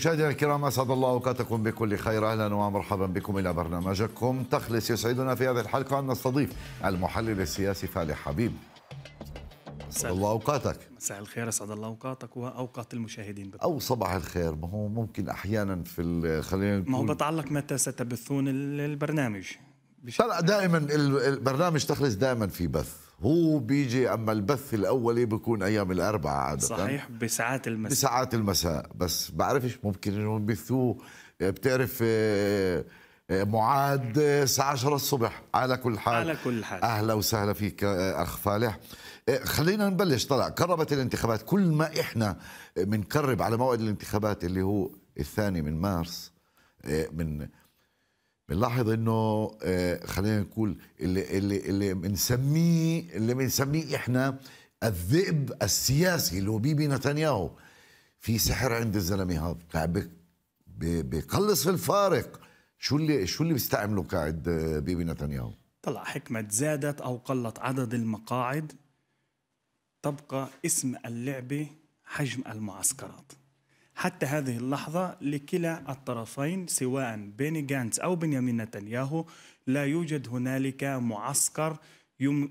مشاهدينا الكرام أسعد الله أوقاتكم بكل خير. أهلا ومرحبا بكم إلى برنامجكم. تخلص يسعدنا في هذه الحلقة أن نستضيف المحلل السياسي فالح حبيب. أسعد الله أوقاتك. مساء الخير أسعد الله أوقاتك وأوقات المشاهدين بكم. أو صباح الخير. ما هو ممكن أحيانا في خلينا نقول ما هو بتعلق متى ستبثون البرنامج؟ لا دائما البرنامج تخلص دائما في بث. هو بيجي أما البث الاولي بيكون أيام الاربعاء عادة. صحيح بساعات المساء. بساعات المساء. بس بعرفش ممكن انه يبثوه بتعرف آه، آه، معاد الساعة 10 الصبح. على كل حال. على كل حال. أهلا وسهلا فيك آه، أخ فالح خلينا نبلش. طلع قربت الانتخابات. كل ما إحنا بنقرب على موعد الانتخابات اللي هو الثاني من مارس من بنلاحظ إنه آه، خلينا نقول اللي اللي اللي بنسميه اللي بنسميه إحنا الذئب السياسي اللي هو بيبي نتنياهو. في سحر عند الزلمة هذا قاعد بقلص الفارق. شو اللي شو اللي بيستعمله قاعد آه، بيبي نتنياهو؟ طلع حكمة زادت أو قلت عدد المقاعد. تبقى اسم اللعبة حجم المعسكرات. حتى هذه اللحظة لكلا الطرفين سواء بيني جانتس أو بنيامين نتنياهو لا يوجد هنالك معسكر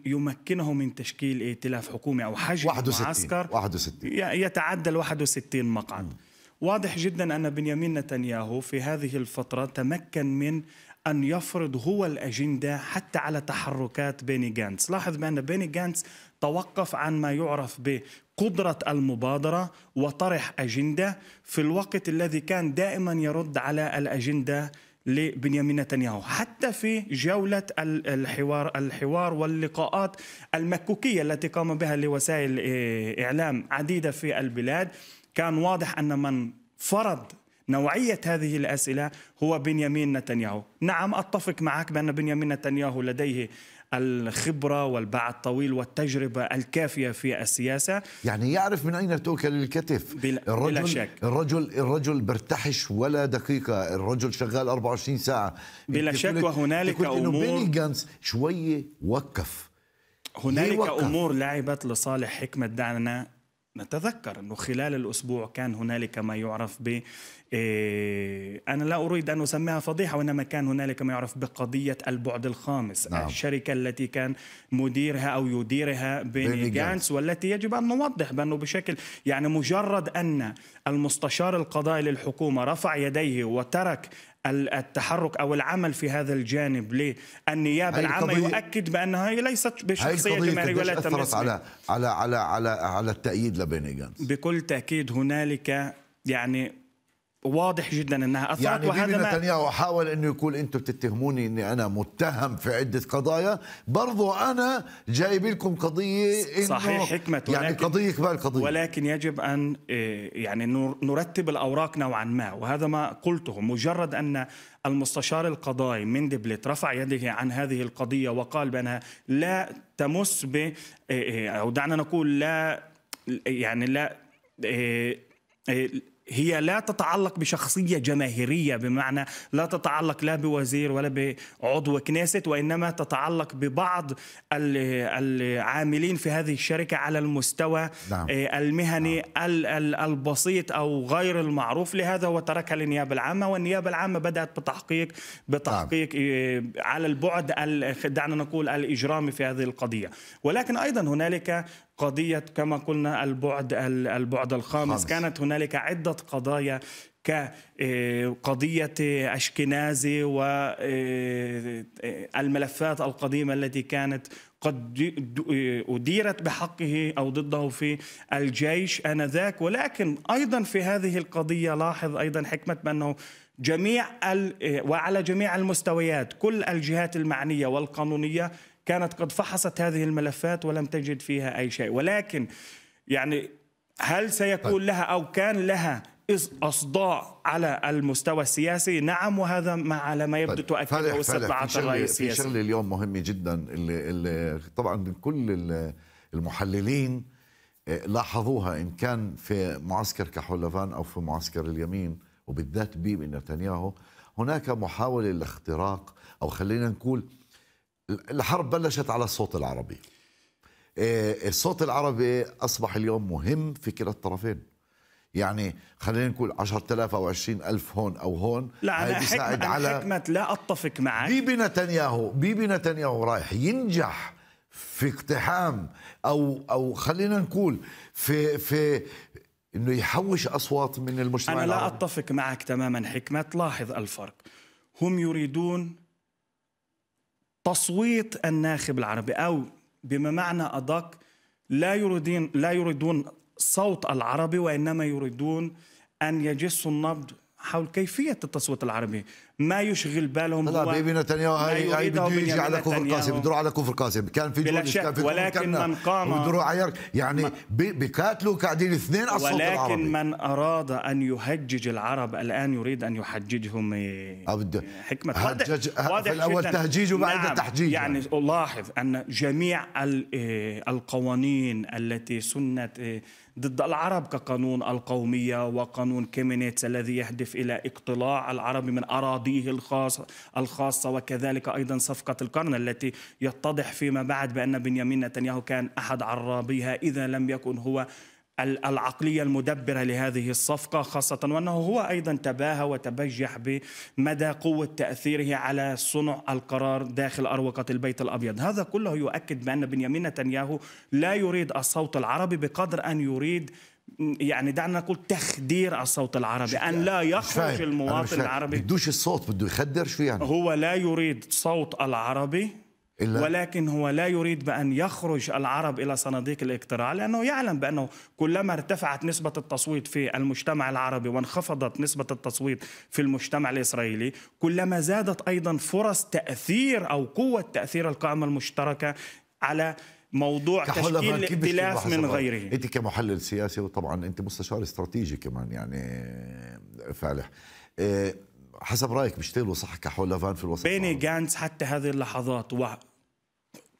يمكنه من تشكيل ائتلاف حكومي أو حجم 61 معسكر 61 يتعدى ال 61 مقعد. واضح جدا أن بنيامين نتنياهو في هذه الفترة تمكن من أن يفرض هو الأجندة حتى على تحركات بيني جانتس. لاحظ بأن بيني جانتس توقف عن ما يعرف بقدرة المبادرة وطرح أجندة في الوقت الذي كان دائما يرد على الأجندة لبنيامين نتنياهو. حتى في جولة الحوار الحوار واللقاءات المكوكية التي قام بها لوسائل إعلام عديدة في البلاد كان واضح أن من فرض نوعية هذه الأسئلة هو بنيامين نتنياهو. نعم أتفق معك بأن بنيامين نتنياهو لديه الخبرة والباع الطويل والتجربة الكافية في السياسة. يعني يعرف من أين تؤكل الكتف؟ بلا, الرجل بلا شك. الرجل الرجل برتحش ولا دقيقة. الرجل شغال 24 ساعة. بلا شك وهنالك أمور بيني جانس شوية وقف. هنالك أمور لعبت لصالح حكمة دعنا. نتذكر أنه خلال الأسبوع كان هنالك ما يعرف ب إيه أنا لا أريد أن أسميها فضيحة وإنما كان هنالك ما يعرف بقضية البعد الخامس. نعم. الشركة التي كان مديرها أو يديرها بيني جانس. والتي يجب أن نوضح بأنه بشكل يعني مجرد أن المستشار القضائي للحكومة رفع يديه وترك التحرك أو العمل في هذا الجانب للنيابة العامة يؤكد بانها ليست بشخصية جماهيريه ولا تمس على على على على على التأييد لبيني جانس. بكل تأكيد هنالك يعني واضح جدا إنها أثرت يعني وهذا ما نتنياهو حاول انه يقول أنتم بتتهموني إني أنا متهم في عدة قضايا برضو أنا جايب لكم قضية إنه صحيح حكمة يعني قضية قبال قضية. ولكن يجب أن إيه، يعني نرتب الأوراق نوعا ما وهذا ما قلته مجرد أن المستشار القضائي من دبلت رفع يده عن هذه القضية وقال بأنها لا تمس ب إيه، إيه، أو دعنا نقول لا يعني لا هي لا تتعلق بشخصية جماهيرية بمعنى لا تتعلق لا بوزير ولا بعضو كنيست وإنما تتعلق ببعض العاملين في هذه الشركة على المستوى نعم. آه، المهني نعم. البسيط أو غير المعروف لهذا وتركها للنيابة العامة والنيابة العامة بدأت بتحقيق بتحقيق نعم. آه، على البعد دعنا نقول الاجرامي في هذه القضية ولكن أيضا هنالك قضية كما قلنا البعد البعد الخامس خامس. كانت هنالك عدة قضايا كقضية أشكنازي والملفات القديمة التي كانت قد أديرت بحقه أو ضده في الجيش آنذاك ولكن أيضا في هذه القضية لاحظ أيضا حكمة بأنه جميع وعلى جميع المستويات كل الجهات المعنية والقانونية كانت قد فحصت هذه الملفات ولم تجد فيها أي شيء ولكن يعني هل سيكون. لها أو كان لها أصداء على المستوى السياسي نعم وهذا ما على ما يبدو طيب. تؤكده استطلاعات الراي السياسي في شغله اليوم مهمه جدا اللي, اللي طبعا كل المحللين آه، لاحظوها إن كان في معسكر كحولفان أو في معسكر اليمين وبالذات بيبي نتنياهو هناك محاولة لاختراق أو خلينا نقول الحرب بلشت على الصوت العربي. إيه، الصوت العربي أصبح اليوم مهم في كلا الطرفين. يعني خلينا نقول 10000 أو 20000 هون أو هون لا أنا بيساعد حكمة, على حكمة لا أتفق معك. بيبي نتنياهو بيبي نتنياهو رايح ينجح في اقتحام أو أو خلينا نقول في في إنه يحوش أصوات من المجتمع أنا لا العربي. أتفق معك تماما حكمة لاحظ الفرق. هم يريدون تصويت الناخب العربي أو بما معنى أدق لا يريدون لا يريدون صوت العربي وإنما يريدون أن يجسوا النبض حول كيفية التصويت العربي. ما يشغل بالهم لا هو بيبي نتنياهو هاي هاي بده يجي على كفر. قاسم بده يروح على كفر قاسم. كان في شك، كان في ولكن من قام- بده يروح عيار. يعني بي- بيقاتلوا قاعدين اثنين على الصوت العربي. ولكن من أراد أن يهجج العرب الآن يريد أن يحججهم. آه، بده- حكمة هجج- واضح في الأول. تهجيج وبعدها نعم. تحجيج. يعني ألاحظ أن جميع إيه، القوانين التي سنت إيه، ضد العرب كقانون القومية وقانون كيمينيتس الذي يهدف إلى اقتلاع العرب من أراضيه الخاصة الخاصة وكذلك أيضا صفقة القرن التي يتضح فيما بعد بأن بنيامين نتنياهو كان أحد عرابيها إذا لم يكن هو العقلية المدبرة لهذه الصفقة خاصة وأنه هو أيضا تباهى وتبجح بمدى قوة تأثيره على صنع القرار داخل أروقة البيت الأبيض هذا كله يؤكد بأن بنيامين نتنياهو لا يريد الصوت العربي بقدر أن يريد يعني دعنا نقول تخدير الصوت العربي أن لا. يخرج المواطن. العربي بدوش الصوت بده يخدر شو يعني هو لا يريد صوت العربي إلا؟ ولكن هو لا يريد بأن يخرج العرب إلى صناديق الاقتراع لأنه يعلم بأنه كلما ارتفعت نسبة التصويت في المجتمع العربي وانخفضت نسبة التصويت في المجتمع الإسرائيلي كلما زادت أيضا فرص تأثير أو قوة تأثير القائمة المشتركة على موضوع تشكيل أفان، كيف بتشوف ائتلاف من؟ غيره أنت كمحلل سياسي وطبعا أنت مستشار استراتيجي كمان يعني فالح إيه، حسب رأيك بيشتغلوا صح كحول لافان في الوسط بيني؟ جانس حتى هذه اللحظات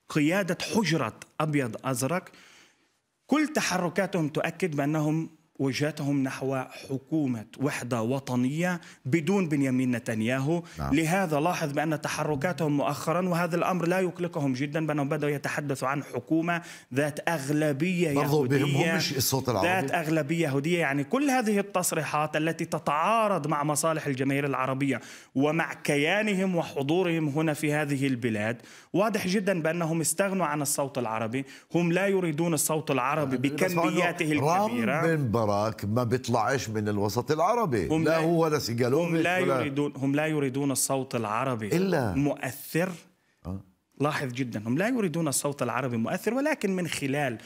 وقيادة حجرة أبيض أزرق كل تحركاتهم تؤكد بأنهم وجهتهم نحو حكومة وحدة وطنية بدون بنيامين نتنياهو. نعم. لهذا لاحظ بأن تحركاتهم مؤخرا وهذا الأمر لا يقلقهم جدا بأنهم بدأوا يتحدثوا عن حكومة ذات أغلبية يهودية. الصوت العربي؟ ذات أغلبية يهودية. يعني كل هذه التصريحات التي تتعارض مع مصالح الجماهير العربية ومع كيانهم وحضورهم هنا في هذه البلاد واضح جدا بأنهم استغنوا عن الصوت العربي. هم لا يريدون الصوت العربي إنه بكمياته الكبيرة. براك ما بيطلعش من الوسط العربي هم لا لا- هو ولا هم سيجالوفيتش لا ولا يريدون هم لا يريدون الصوت العربي إلا. مؤثر آه. لاحظ جدا هم لا يريدون الصوت العربي مؤثر ولكن من خلال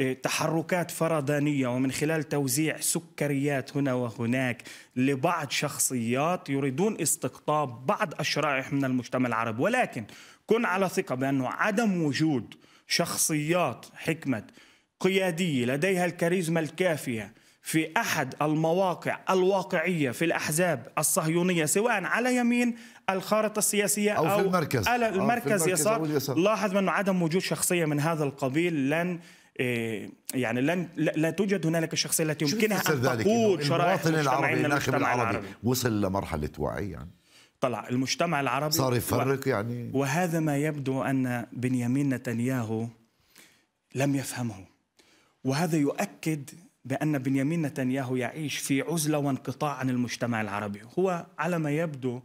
إيه، تحركات فردانية ومن خلال توزيع سكريات هنا وهناك لبعض شخصيات يريدون استقطاب بعض الشرائح من المجتمع العربي ولكن كن على ثقة بأنه عدم وجود شخصيات حكمة قيادية لديها الكاريزما الكافية في أحد المواقع الواقعية في الأحزاب الصهيونية سواء على يمين الخارطة السياسية أو في المركز. على أو في المركز المركز يسار. لاحظ أنه عدم وجود شخصية من هذا القبيل لن إيه، يعني لن لا توجد هنالك الشخصية التي يمكنها ذلك؟ تقود شرائح المواطن العربي الناخب العربي. العربي. وصل لمرحلة وعي يعني. طلع المجتمع العربي صار و- يفرق يعني. وهذا ما يبدو أن بنيامين نتنياهو لم يفهمه. وهذا يؤكد بأن بنيامين نتنياهو يعيش في عزلة وانقطاع عن المجتمع العربي. هو على ما يبدو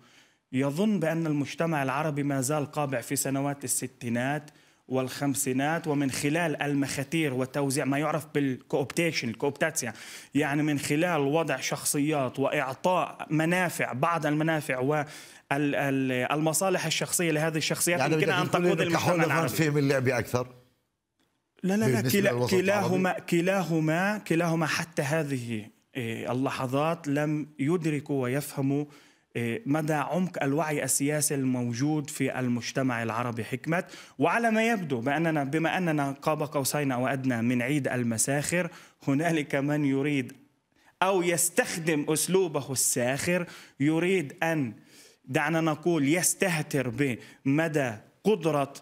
يظن بأن المجتمع العربي ما زال قابع في سنوات الستينات والخمسينات ومن خلال المخاتير وتوزيع ما يعرف بالكوبتيشن الكوبتاتسيا يعني من خلال وضع شخصيات وإعطاء منافع بعض المنافع والمصالح الشخصية لهذه الشخصيات يعني يمكن بدك أن تقول تقود المجتمع العربي. فهم اللعبة أكثر؟ لا لا لا كلا كلاهما كلاهما كلاهما حتى هذه إيه، اللحظات لم يدركوا ويفهموا إيه، مدى عمق الوعي السياسي الموجود في المجتمع العربي. حكمة وعلى ما يبدو بأننا بما أننا قاب قوسين أو أدنى من عيد المساخر هنالك من يريد أو يستخدم أسلوبه الساخر يريد أن دعنا نقول يستهتر بمدى قدرة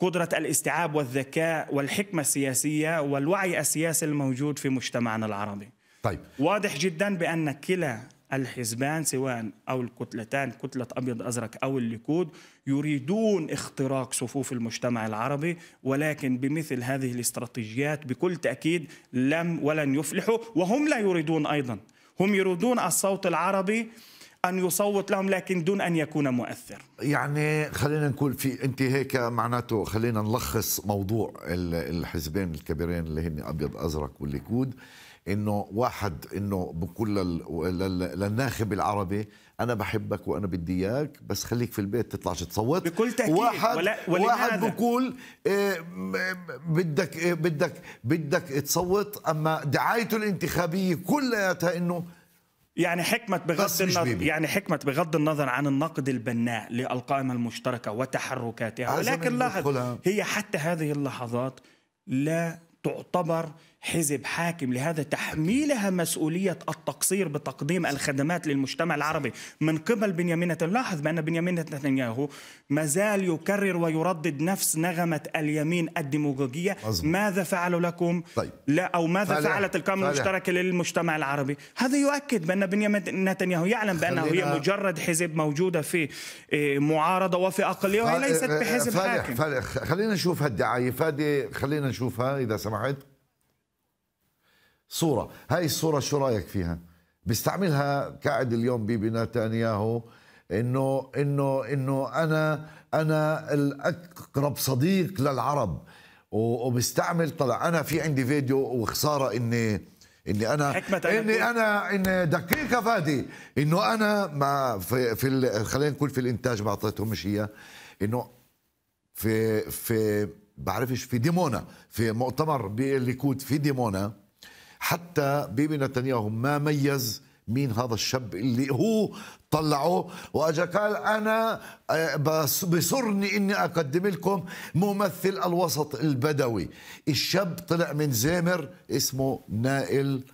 وقدرة الاستيعاب والذكاء والحكمة السياسية والوعي السياسي الموجود في مجتمعنا العربي. طيب. واضح جدا بأن كلا الحزبان سواء أو الكتلتان كتلة أبيض أزرق أو الليكود يريدون اختراق صفوف المجتمع العربي ولكن بمثل هذه الاستراتيجيات بكل تأكيد لم ولن يفلحوا وهم لا يريدون أيضا. هم يريدون الصوت العربي أن يصوت لهم لكن دون أن يكون مؤثر. يعني خلينا نقول في أنت هيك معناته خلينا نلخص موضوع الحزبين الكبيرين اللي هن أبيض أزرق والليكود. إنه واحد إنه بقول للناخب العربي أنا بحبك وأنا بدي إياك بس خليك في البيت تطلعش تصوت. بكل تأكيد. واحد ولا واحد بقول إيه بدك إيه بدك بدك تصوت أما دعايته الانتخابية كلياتها إنه يعني حكمة بغض النظر يعني حكمة بغض النظر عن النقد البناء للقائمة المشتركة وتحركاتها. ولكن لاحظ هي حتى هذه اللحظات لا تعتبر حزب حاكم لهذا تحميلها مسؤولية التقصير بتقديم الخدمات للمجتمع العربي من قبل بنيامين نتنياهو لاحظ بأن بنيامين نتنياهو ما زال يكرر ويردد نفس نغمة اليمين الديمقراطية ماذا فعلوا لكم؟ طيب. لا أو ماذا فعلا. فعلت القائمة المشتركة للمجتمع العربي؟ هذا يؤكد بأن بنيامين نتنياهو يعلم بأنه هي مجرد حزب موجودة في إيه، معارضة وفي أقلية وهي ليست بحزب فالح حاكم. فالح خلينا نشوف هالدعاية. فادي خلينا نشوفها إذا سمحت. صورة. هاي الصورة شو رأيك فيها؟ بيستعملها قاعد اليوم بيبي نتنياهو إنه إنه إنه أنا أنا الأقرب صديق للعرب وبستعمل طلع. أنا في عندي فيديو وخسارة إني إني أنا حكمة إني أنا ان دقيقه فادي إنه أنا ما في في خلينا نقول في الإنتاج ما اعطيتهمش إياه. إنه في في بعرفش في ديمونا في مؤتمر بالليكود في ديمونا حتى بيبي نتنياهو ما ميز مين هذا الشاب اللي هو طلعوه وأجا قال أنا آه، بس بصرني إني أقدم لكم ممثل الوسط البدوي. الشاب طلع من زامر اسمه نائل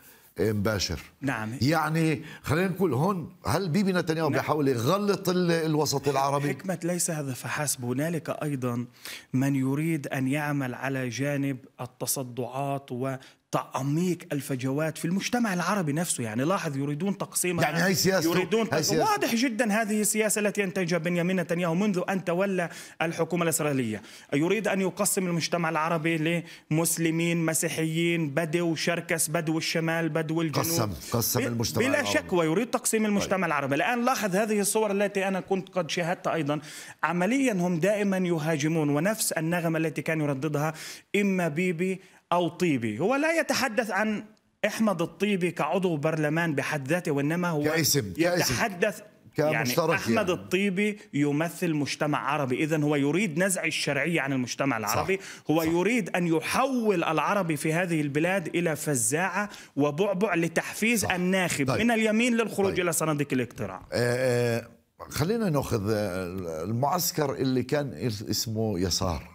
مباشر. نعم. يعني خلينا نقول هون هل بيبي نتنياهو نعم. بيحاول يغلط الوسط العربي؟ حكمة ليس هذا فحسب. هنالك أيضا من يريد أن يعمل على جانب التصدعات و تعميق الفجوات في المجتمع العربي نفسه يعني لاحظ يريدون تقسيم يعني هي سياسة يريدون هي سياسة. واضح جدا هذه السياسة التي أنتجها بنيامين نتنياهو منذ أن تولى الحكومة الإسرائيلية يريد أن يقسم المجتمع العربي لمسلمين مسيحيين بدو شركس بدو الشمال بدو الجنوب قسم قسم المجتمع بلا العربي. شك ويريد تقسيم المجتمع طيب. العربي الآن لاحظ هذه الصور التي أنا كنت قد شاهدتها أيضا عمليا هم دائما يهاجمون ونفس النغمة التي كان يرددها إما بيبي أو طيبي هو لا يتحدث عن إحمد الطيبي كعضو برلمان بحد ذاته وإنما هو كاسم يتحدث يعني أحمد يعني. الطيبي يمثل مجتمع عربي اذا هو يريد نزع الشرعية عن المجتمع العربي صح. هو صح. يريد أن يحول العربي في هذه البلاد إلى فزاعة وبعبع لتحفيز صح. الناخب طيب. من اليمين للخروج طيب. إلى صناديق الاقتراع آه آه خلينا نأخذ المعسكر اللي كان اسمه يسار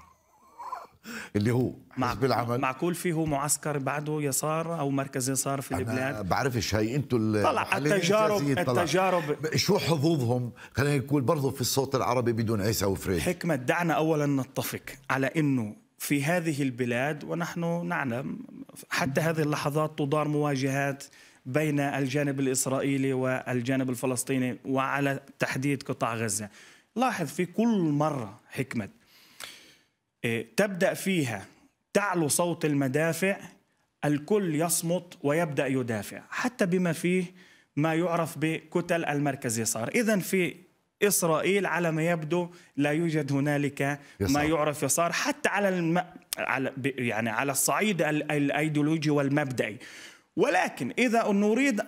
اللي هو حزب العمل. معقول فيه معسكر بعده يسار أو مركز يسار في البلاد بعرفش هي أنتم طلع التجارب التجارب. شو حظوظهم؟ خلينا نقول برضه في الصوت العربي بدون عيسى وفريد. حكمة دعنا اولا نتفق على إنه في هذه البلاد ونحن نعلم حتى هذه اللحظات تدار مواجهات بين الجانب الإسرائيلي والجانب الفلسطيني وعلى تحديد قطاع غزة. لاحظ في كل مرة حكمة تبدأ فيها تعلو صوت المدافع الكل يصمت ويبدأ يدافع حتى بما فيه ما يعرف بكتل المركز يسار اذا في إسرائيل على ما يبدو لا يوجد هنالك. ما يعرف يسار حتى على الم... على يعني على الصعيد الأيديولوجي والمبدئي ولكن إذا نريد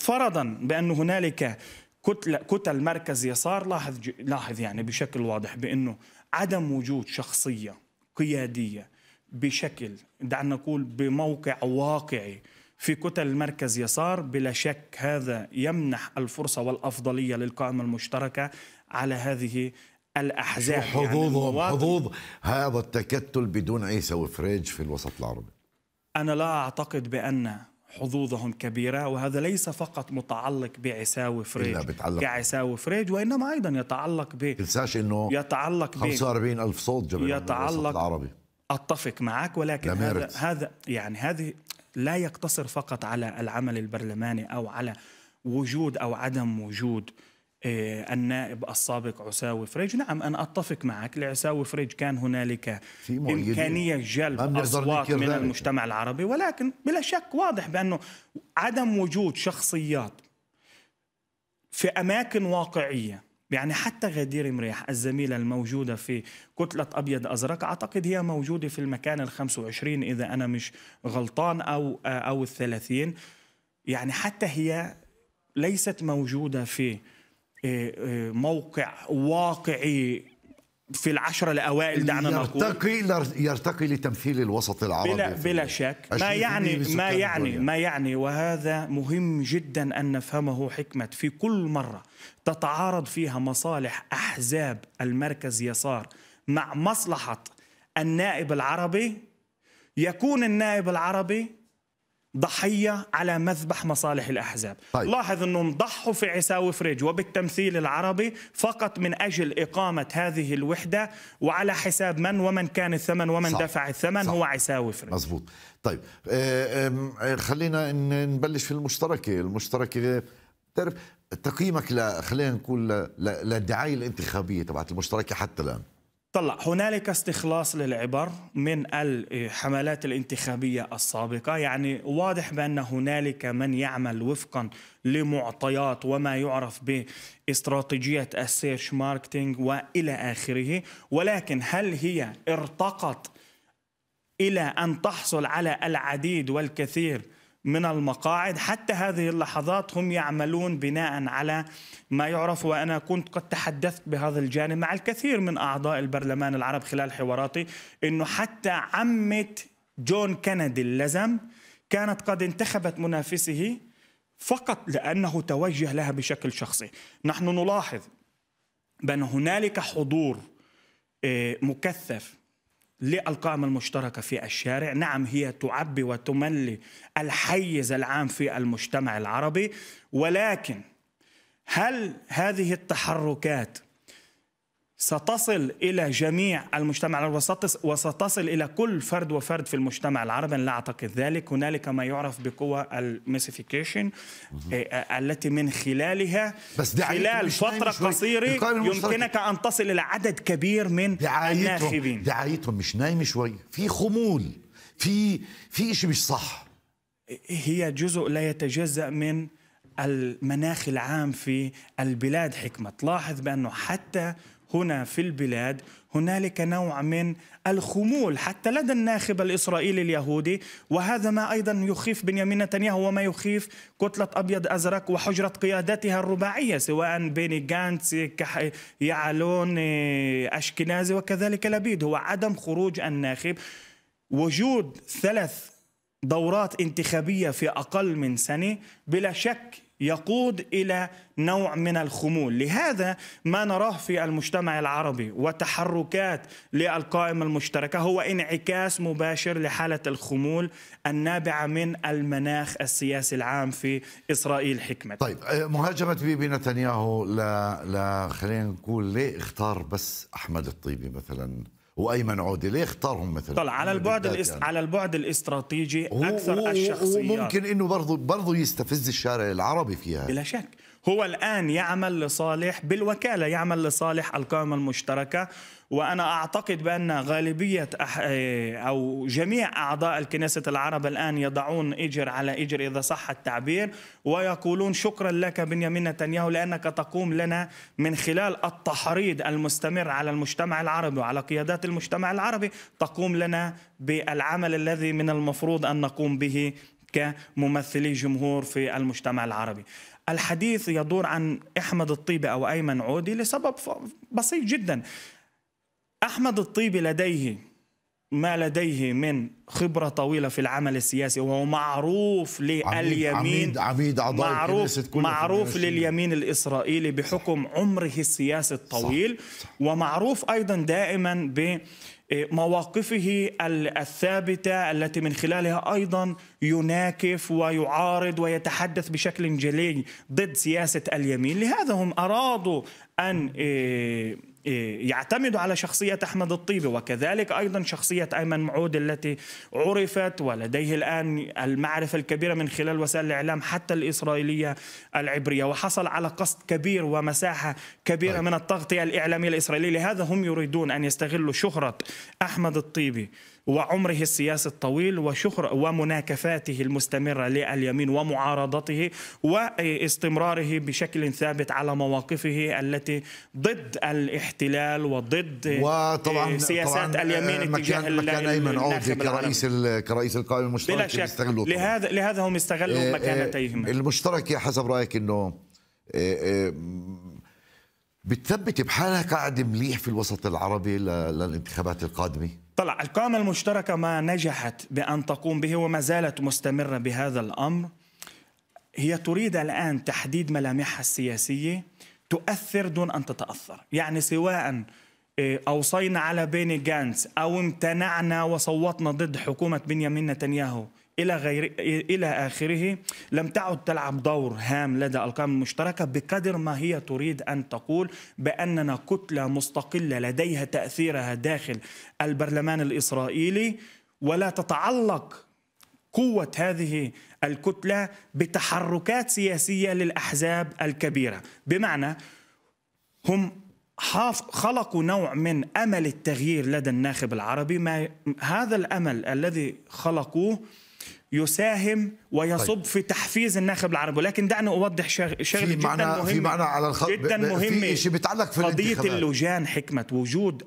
فرضا بأن هنالك كتل كتل مركز يسار لاحظ لاحظ يعني بشكل واضح بأنه عدم وجود شخصية قيادية بشكل دعنا نقول بموقع واقعي في كتل المركز يسار بلا شك هذا يمنح الفرصة والأفضلية للقائمة المشتركة على هذه الأحزاب. حظوظهم؟ يعني حظوظ هذا التكتل بدون عيسى وفريج في الوسط العربي. أنا لا أعتقد بأن حظوظهم كبيرة وهذا ليس فقط متعلق بعساوي فريج كعساوي فريج وإنما أيضا يتعلق ب تنساش إنه يتعلق ب 45 ألف صوت جميع يتعلق العربي. أتفق معك ولكن هذا هذا يعني هذه لا يقتصر فقط على العمل البرلماني أو على وجود أو عدم وجود النائب السابق عساوي فريج نعم أنا أتفق معك لعساوي فريج كان هنالك. إمكانية جلب أصوات من ذلك. المجتمع العربي ولكن بلا شك واضح بأنه عدم وجود شخصيات في أماكن واقعية يعني حتى غدير مريح الزميلة الموجودة في كتلة أبيض أزرق أعتقد هي موجودة في المكان ال 25 إذا أنا مش غلطان أو أو الثلاثين يعني حتى هي ليست موجودة في موقع واقعي في العشرة الأوائل دعنا نقول يرتقي يرتقي لتمثيل الوسط العربي بلا بلا شك. ما 20% يعني ما يعني الدنيا. ما يعني وهذا مهم جدا أن نفهمه حكمة. في كل مرة تتعارض فيها مصالح أحزاب المركز يسار مع مصلحة النائب العربي يكون النائب العربي ضحية على مذبح مصالح الأحزاب طيب. لاحظ أنهم ضحوا في عساوي فريج وبالتمثيل العربي فقط من أجل إقامة هذه الوحدة وعلى حساب من ومن كان الثمن ومن صح. دفع الثمن صح. هو عساوي فريج مزبوط طيب آه، آم، آه، خلينا نبلش في المشتركة المشتركة تقييمك خلينا نقول للدعاية الانتخابية تبعت المشتركة حتى الآن طلع. هنالك استخلاص للعبر من الحملات الانتخابية السابقة. يعني واضح بأن هنالك من يعمل وفقا لمعطيات وما يعرف باستراتيجية ال search marketing وإلى آخره. ولكن هل هي ارتقت إلى أن تحصل على العديد والكثير من المقاعد. حتى هذه اللحظات هم يعملون بناء على ما يعرف وأنا كنت قد تحدثت بهذا الجانب مع الكثير من أعضاء البرلمان العرب خلال حواراتي إنه حتى عمة جون كينيدي اللزم كانت قد انتخبت منافسه فقط لأنه توجه لها بشكل شخصي. نحن نلاحظ بأن هنالك حضور آه، مكثف للقائمة المشتركة في الشارع. نعم هي تعبي وتملي الحيز العام في المجتمع العربي ولكن هل هذه التحركات ستصل إلى جميع المجتمع العربي وستص- وستصل إلى كل فرد وفرد في المجتمع العربي. لا أعتقد ذلك. هنالك ما يعرف بقوى الميسيفيكيشن التي من خلالها بس خلال فترة. قصيرة. يمكنك أن تصل إلى عدد كبير من دعايتهم الناخبين. دعايتهم مش نايمة شوي. في خمول. في في شيء مش صح. هي جزء لا يتجزأ من المناخ العام في البلاد حكمة. لاحظ بأنه حتى هنا في البلاد هنالك نوع من الخمول حتى لدى الناخب الإسرائيلي اليهودي وهذا ما أيضا يخيف بنيامين نتنياهو وما يخيف كتلة أبيض أزرق وحجرة قيادتها الرباعية سواء بيني جانتس يعلون أشكنازي وكذلك لبيد. هو عدم خروج الناخب. وجود ثلاث دورات انتخابية في أقل من سنة بلا شك يقود إلى نوع من الخمول، لهذا ما نراه في المجتمع العربي وتحركات للقائمة المشتركة هو انعكاس مباشر لحالة الخمول النابعة من المناخ السياسي العام في إسرائيل. حكمة. طيب آه، مهاجمة بيبي نتنياهو لا لا خلينا نقول ليه اختار بس أحمد الطيبي مثلا؟ وأيمن عودة ليه اختارهم مثلا؟ طلع على البعد بالذات الاست... على البعد الاستراتيجي أكثر الشخصيات. وممكن إنه برضه برضه يستفز الشارع العربي فيها بلا شك. هو الآن يعمل لصالح بالوكالة يعمل لصالح القائمة المشتركة وأنا أعتقد بأن غالبية. إيه، أو جميع أعضاء الكنيسة العرب الآن يضعون إجر على إجر إذا صح التعبير ويقولون شكرا لك بنيامين نتنياهو لأنك تقوم لنا من خلال التحريض المستمر على المجتمع العربي وعلى قيادات المجتمع العربي تقوم لنا بالعمل الذي من المفروض أن نقوم به كممثلي جمهور في المجتمع العربي الحديث يدور عن أحمد الطيبي أو أيمن عودي لسبب بسيط جدا أحمد الطيبي لديه ما لديه من خبرة طويلة في العمل السياسي وهو معروف لليمين عميد عميد اعضاء معروف معروف. لليمين الإسرائيلي بحكم عمره السياسي الطويل ومعروف أيضا دائما بمواقفه ال- الثابتة التي من خلالها أيضا يناكف ويعارض ويتحدث بشكل جلي ضد سياسة اليمين. لهذا هم أرادوا أن إيه، يعتمد على شخصية أحمد الطيبي وكذلك أيضا شخصية أيمن معود التي عرفت ولديه الآن المعرفة الكبيرة من خلال وسائل الإعلام حتى الإسرائيلية العبرية. وحصل على قصد كبير ومساحة كبيرة طيب. من التغطية الإعلامية الإسرائيلية. لهذا هم يريدون أن يستغلوا شهرة أحمد الطيبي. وعمره السياسي الطويل وشهر ومناكفاته المستمرة لليمين ومعارضته واستمراره بشكل ثابت على مواقفه التي ضد الاحتلال وضد وطبعا سياسات طبعاً اليمين مكان مكان أيمن عود كرئيس كرئيس القائمة المشتركه بيستغلوا لهذا لهذا هم استغلوا إيه، مكانتيهم المشتركه حسب رأيك إنه إيه، إيه، بتثبت بحالها قاعد مليح في الوسط العربي للانتخابات القادمة؟ طلع القائمة المشتركة ما نجحت بأن تقوم به وما زالت مستمرة بهذا الأمر. هي تريد الآن تحديد ملامحها السياسية تؤثر دون أن تتأثر. يعني سواء إيه، أوصينا على بيني جانس أو امتنعنا وصوتنا ضد حكومة بنيامين نتنياهو إلى غير إلى آخره لم تعد تلعب دور هام لدى القائمه المشتركه بقدر ما هي تريد أن تقول بأننا كتلة مستقلة لديها تأثيرها داخل البرلمان الإسرائيلي. ولا تتعلق قوة هذه الكتلة بتحركات سياسية للأحزاب الكبيرة. بمعنى هم خلقوا نوع من أمل التغيير لدى الناخب العربي. ما هذا الأمل الذي خلقوه يساهم ويصب طيب. في تحفيز الناخب العربي. ولكن دعني أوضح شغلة جدا مهمه في معنى على الخط جدا مهمه في شيء بيتعلق في قضية اللجان حكمة. وجود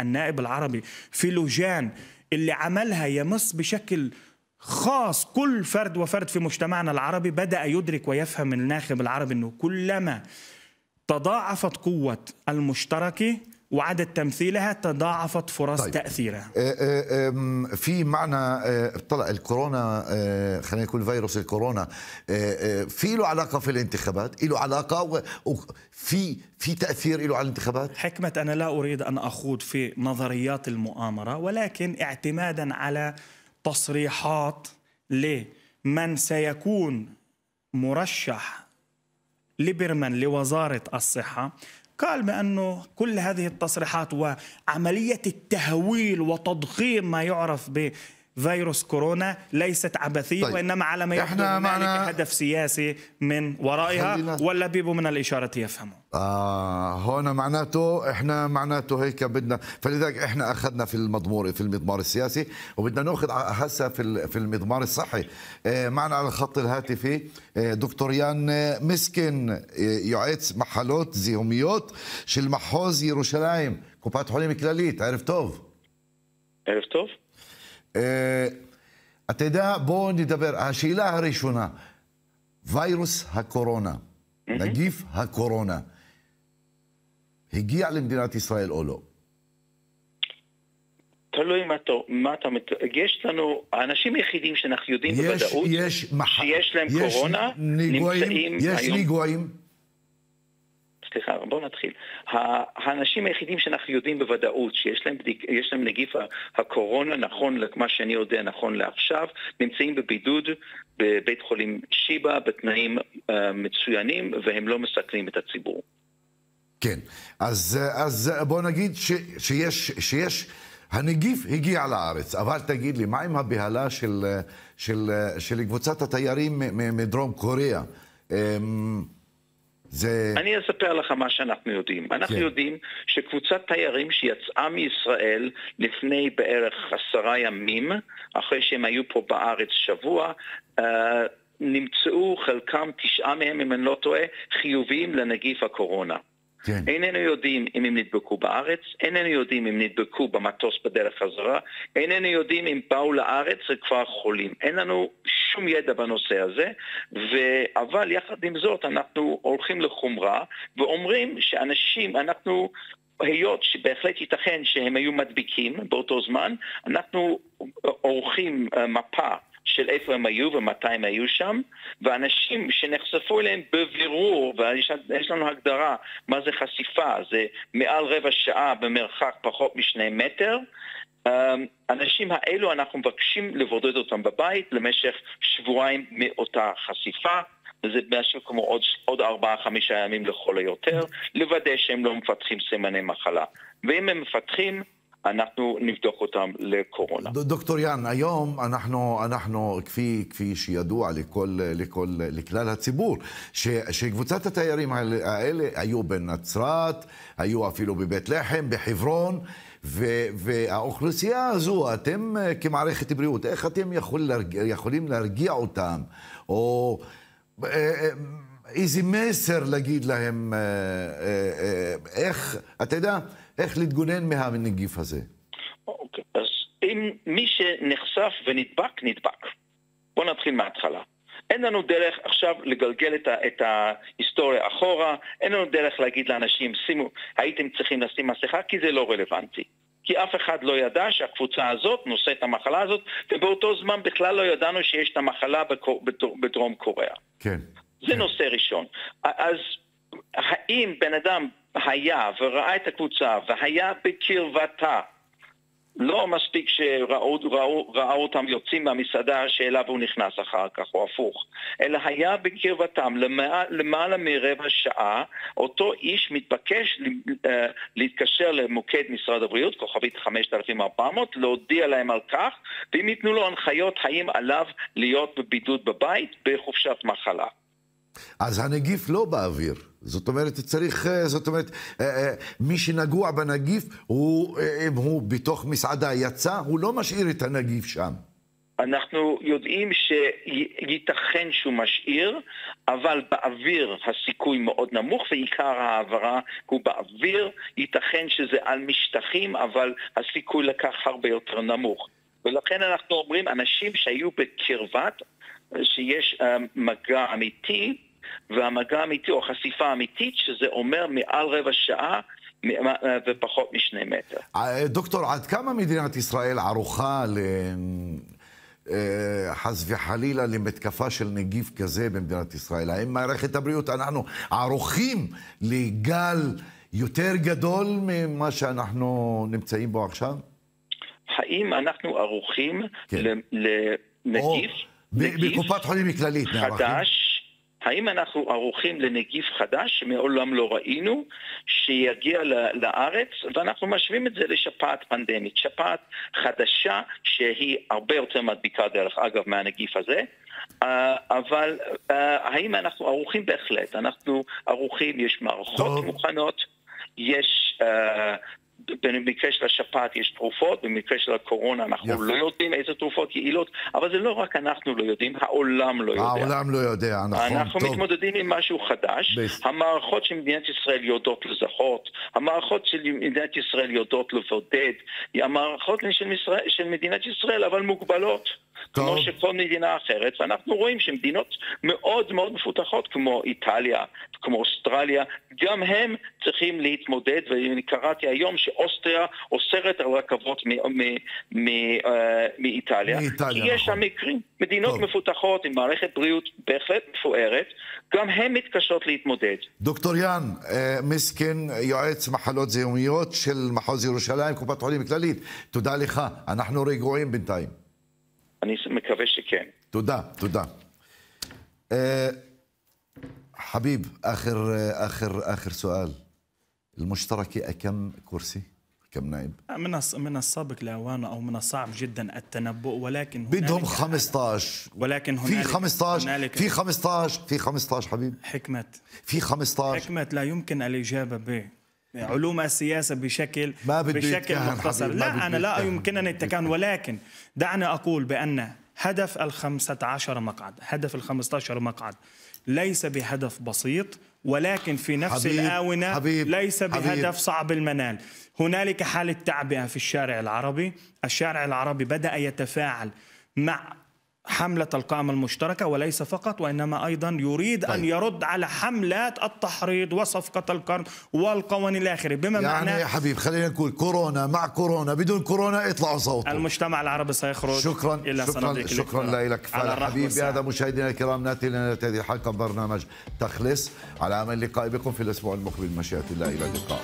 النائب العربي في لجان اللي عملها يمس بشكل خاص كل فرد وفرد في مجتمعنا العربي بدأ يدرك ويفهم الناخب العربي إنه كلما تضاعفت قوة المشتركة وعدد تمثيلها تضاعفت فرص طيب. تأثيرها. آه، آه، في معنى آه، طلع الكورونا خلينا نقول فيروس الكورونا. في له علاقة في الانتخابات له علاقة وفي في تأثير له على الانتخابات؟ حكمة أنا لا أريد أن أخوض في نظريات المؤامرة ولكن اعتمادا على تصريحات لمن سيكون مرشح ليبرمان لوزارة الصحة قال بأنه كل هذه التصريحات وعملية التهويل وتضخيم ما يعرف فيروس كورونا ليست عبثية طيب. وإنما على ما يبدو هنالك هدف سياسي من ورائها واللبيب من الإشارة يفهمه آه هون معناته احنا معناته هيك بدنا فلذلك احنا اخذنا في المضمور في المضمار السياسي وبدنا ناخذ هسه في في المضمار الصحي آه معنا على الخط الهاتفي آه دكتور يان مسكن آه يعيد محلوت زيوميوت של מחוז ירושלים, קופת חולים כללית, ערב טוב. ערב טוב. אתה יודע, בואו נדבר. השאלה הראשונה, וירוס הקורונה, נגיף הקורונה, הגיע למדינת ישראל או לא? תלוי מה אתה, מה אתה, יש לנו, האנשים היחידים שאנחנו יודעים יש, בוודאות יש, שיש להם יש קורונה, ניגויים, נמצאים יש היום... יש ניגויים. סליחה, בואו נתחיל. האנשים היחידים שאנחנו יודעים בוודאות שיש להם, בדיק, להם נגיף הקורונה, נכון למה שאני יודע נכון לעכשיו, נמצאים בבידוד בבית חולים שיבא בתנאים uh, מצוינים והם לא מסכנים את הציבור. כן, אז, אז בוא נגיד ש, שיש, שיש, הנגיף הגיע לארץ, אבל תגיד לי, מה עם הבהלה של, של, של קבוצת התיירים מדרום קוריאה? זה... אני אספר לך מה שאנחנו יודעים. אנחנו כן. יודעים שקבוצת תיירים שיצאה מישראל לפני בערך עשרה ימים, אחרי שהם היו פה בארץ שבוע, uh, נמצאו חלקם, תשעה מהם, אם אני לא טועה, חיוביים לנגיף הקורונה. כן. איננו יודעים אם הם נדבקו בארץ, איננו יודעים אם נדבקו במטוס בדרך חזרה, איננו יודעים אם באו לארץ וכבר חולים. אין לנו שום ידע בנושא הזה, ו... אבל יחד עם זאת אנחנו הולכים לחומרה ואומרים שאנשים, אנחנו היות שבהחלט ייתכן שהם היו מדביקים באותו זמן, אנחנו עורכים אה, מפה של איפה הם היו ומתי הם היו שם, ואנשים שנחשפו אליהם בבירור, ויש לנו הגדרה מה זה חשיפה, זה מעל רבע שעה במרחק פחות משני מטר, האנשים האלו אנחנו מבקשים לבודד אותם בבית למשך שבועיים מאותה חשיפה. זה משהו כמו עוד, עוד ארבעה-חמישה ימים לכל היותר, לוודא שהם לא מפתחים סימני מחלה. ואם הם מפתחים, אנחנו נבדוק אותם לקורונה. דוקטור יאן, היום אנחנו, אנחנו כפי, כפי שידוע לכל, לכל, לכלל הציבור, ש, שקבוצת התיירים האלה, היו בנצרת, היו אפילו בבית לחם, בחברון, ו, והאוכלוסייה הזו, אתם כמערכת בריאות, איך אתם יכול להרגיע, יכולים להרגיע אותם, או אה, אה, איזה מסר להגיד להם, אה, איך, אתה יודע, איך להתגונן מהנגיף הזה. אוקיי, אז אם מי שנחשף ונדבק, נדבק. בואו נתחיל מההתחלה. אין לנו דרך עכשיו לגלגל את, ה, את ההיסטוריה אחורה, אין לנו דרך להגיד לאנשים, שימו, הייתם צריכים לשים מסכה, כי זה לא רלוונטי. כי אף אחד לא ידע שהקבוצה הזאת נושאת את המחלה הזאת, ובאותו זמן בכלל לא ידענו שיש את המחלה בקור, בדרום קוריאה. כן. זה כן. נושא ראשון. אז האם בן אדם היה וראה את הקבוצה והיה בקרבתה לא מספיק ראו אותם יוצאים מהמסעדה שאליו הוא נכנס אחר כך, או הפוך, אלא היה בקרבתם למעלה, למעלה מרבע שעה, אותו איש מתבקש אה, להתקשר למוקד משרד הבריאות, כוכבית 5400, להודיע להם על כך, ואם ייתנו לו הנחיות האם עליו להיות בבידוד בבית בחופשת מחלה. אז הנגיף לא באוויר. זאת אומרת, צריך, אה, זאת אומרת, אה, אה, מי שנגוע בנגיף, הוא, אם הוא בתוך מסעדה יצא, הוא לא משאיר את הנגיף שם. אנחנו יודעים שייתכן שהוא משאיר, אבל באוויר הסיכוי מאוד נמוך ועיקר ההעברה הוא באוויר. ייתכן שזה על משטחים, אבל הסיכוי לכך הרבה יותר נמוך. ולכן אנחנו אומרים, אנשים שהיו בקרבת, שיש מגע אמיתי, והמגע האמיתי או החשיפה האמיתית, שזה אומר מעל רבע שעה ופחות משני מטר. אה, דוקטור, עד כמה מדינת ישראל ערוכה ל... אה, חס וחלילה למתקפה של נגיף כזה במדינת ישראל? האם מערכת הבריאות, אנחנו ערוכים לגל יותר גדול ממה שאנחנו נמצאים בו עכשיו? האם אנחנו ערוכים כן. לנגיף, נגיף בקופת חולים כללית, חדש, האם אנחנו ערוכים לנגיף חדש שמעולם לא ראינו, שיגיע לארץ, ואנחנו משווים את זה לשפעת פנדמית. שפעת חדשה שהיא הרבה יותר מדביקה דרך אגב מהנגיף הזה, אה, אבל אה, האם אנחנו ערוכים? בהחלט. אנחנו ערוכים, יש מערכות טוב. מוכנות, יש uh, במקרה של השפעת יש תרופות, במקרה של הקורונה אנחנו יפה. לא יודעים איזה תרופות יעילות, אבל זה לא רק אנחנו לא יודעים, העולם לא יודע. העולם לא יודע, נכון, אנחנו טוב. מתמודדים עם משהו חדש, בס... המערכות של מדינת ישראל יודעות לזהות, המערכות של מדינת ישראל יודעות לבודד, המערכות של, ישראל, של מדינת ישראל אבל מוגבלות. טוב. כמו שכל מדינה אחרת, ואנחנו רואים שמדינות מאוד מאוד מפותחות כמו איטליה, כמו אוסטרליה, גם הם צריכים להתמודד, ואני קראתי היום שאוסטריה אוסרת על רכבות אה, מאיטליה, כי יש שם נכון. מקרים. מדינות טוב. מפותחות עם מערכת בריאות בהחלט מפוארת, גם הן מתקשות להתמודד. דוקטור יאן, אה, מסכן, יועץ מחלות זיהומיות של מחוז ירושלים, קופת חולים כללית, תודה לך, אנחנו רגועים בינתיים. אני מקווה שכן. תודה, תודה. حبيب اخر اخر اخر سؤال المشتركة كم كرسي؟ كم نائب؟ من من السابق لاوانه أو من الصعب جدا التنبؤ ولكن بدهم 15 ولكن في 15 في 15 في 15 حبيب. حكمه في 15 حكمه لا يمكن الإجابة به علوم السياسة بشكل ما بشكل مختصر لا أنا لا يمكنني التكهن ولكن دعني أقول بأن هدف الخمسة عشر مقعد هدف الخمسة عشر مقعد ليس بهدف بسيط ولكن في نفس حبيب الآونة حبيب ليس بهدف حبيب صعب المنال. هنالك حالة تعبئة في الشارع العربي. الشارع العربي بدأ يتفاعل مع حملة القائمة المشتركة وليس فقط وإنما أيضا يريد طيب. أن يرد على حملات التحريض وصفقة القرن والقوانين الآخرة بما يعني معناه يا حبيب خلينا نقول كورونا مع كورونا بدون كورونا اطلعوا صوتوا. المجتمع العربي سيخرج. شكرا إلى شكرا شكرا لك حبيب بهذا مشاهدينا الكرام نأتي لنا هذه الحلقة. برنامج تخلص. على أمل اللقاء بكم في الأسبوع المقبل. مشيئة الله إلى اللقاء.